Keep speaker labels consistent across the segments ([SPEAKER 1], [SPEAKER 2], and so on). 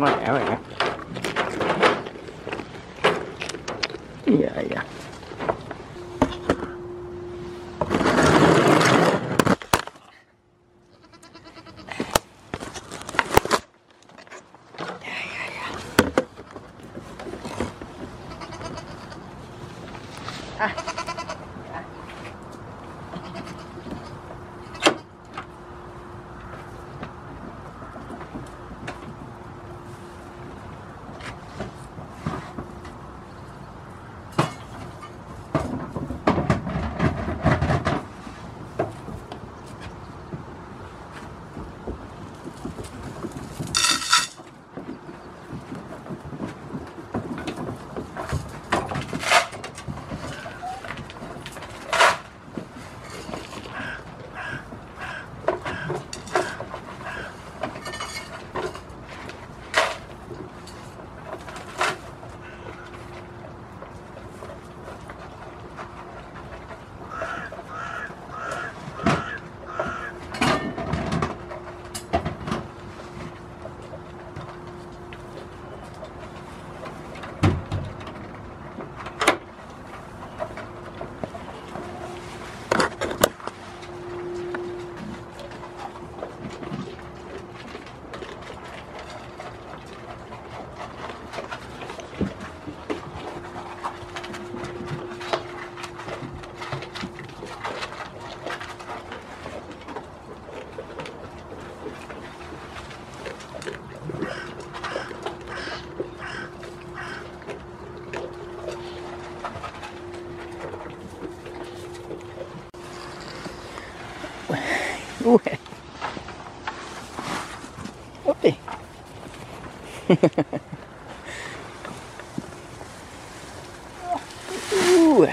[SPEAKER 1] mẹ mẹ. Dạ dạ. Uy.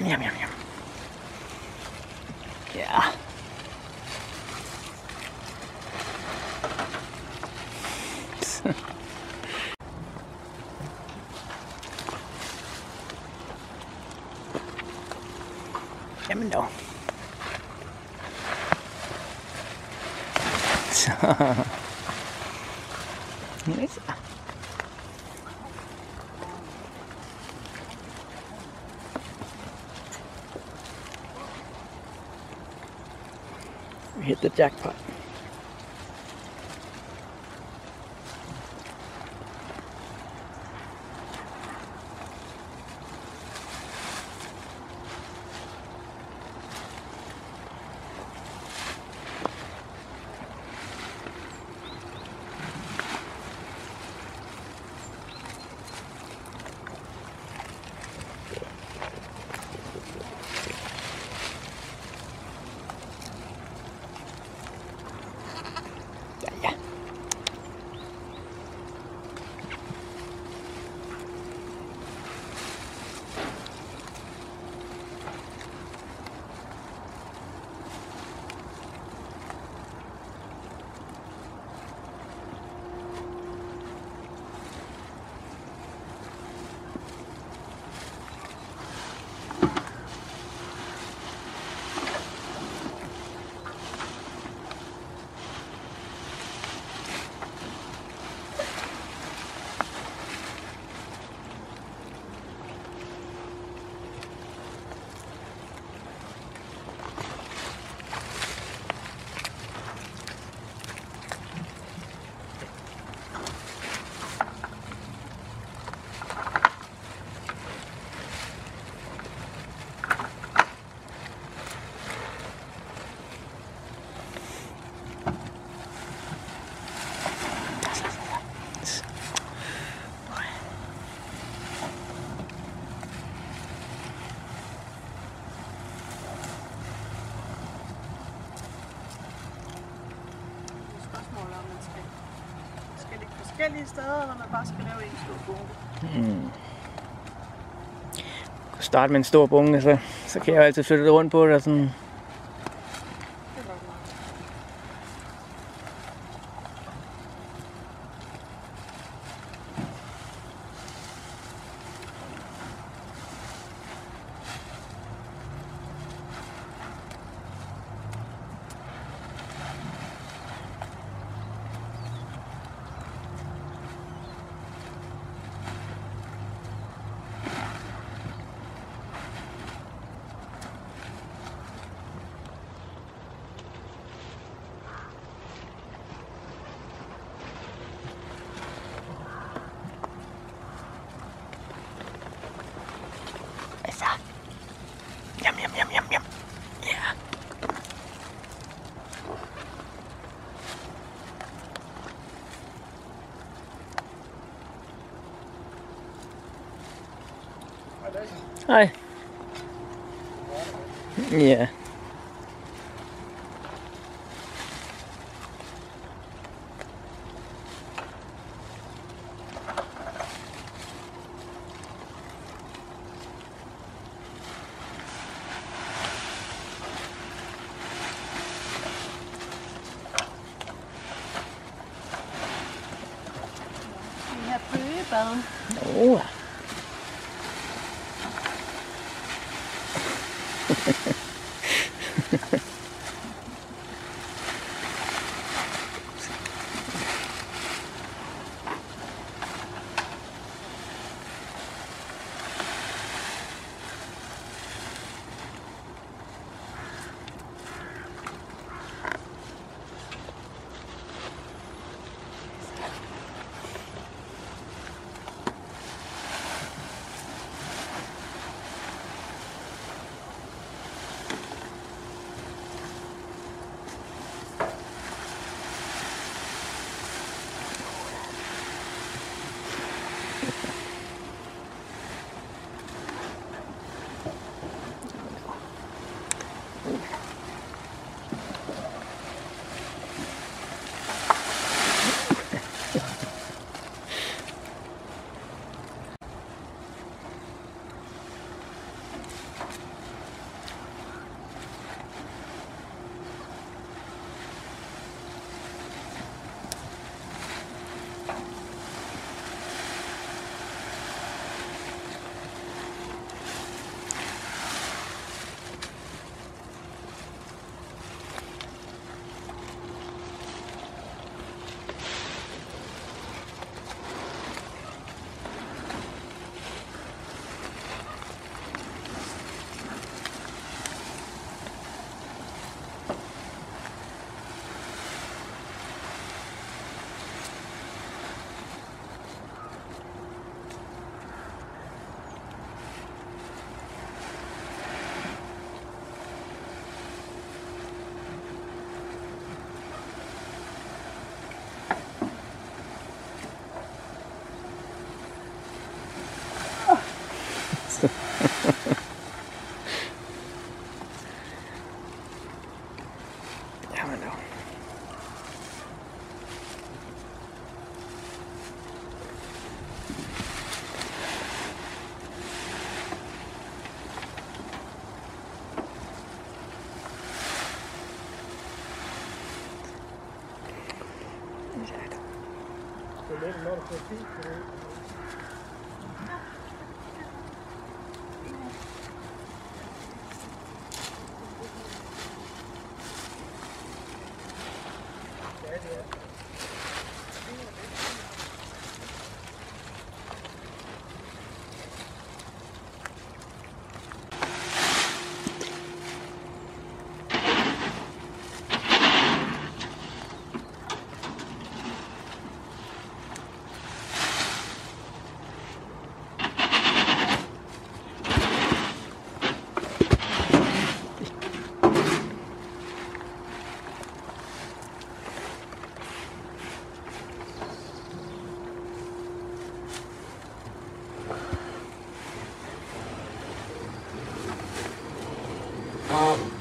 [SPEAKER 1] Yum, yum, yum, yum. Yeah. Yum, no. Så. Yes. We hit the jackpot.
[SPEAKER 2] Spørgsmål, om man skal, skal ligge forskellige steder, eller man bare skal lave en stor bunke.
[SPEAKER 1] Mm. Start med en stor bunke, så, så kan jeg jo altid flytte det rundt på det og sådan. Altså. Jam, jam, jam, jam, jam. Ja. Hej. Ja.
[SPEAKER 2] didn't
[SPEAKER 1] notice their feet. 好。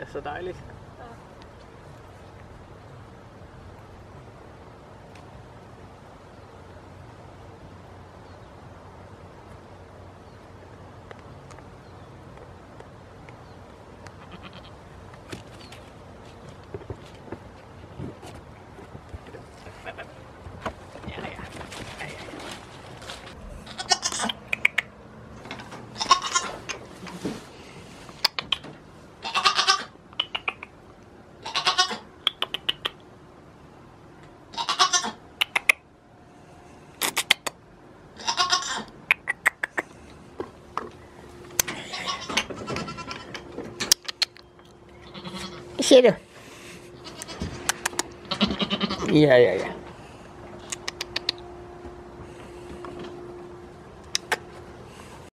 [SPEAKER 1] er så dejligt. Yeah, ja, ja.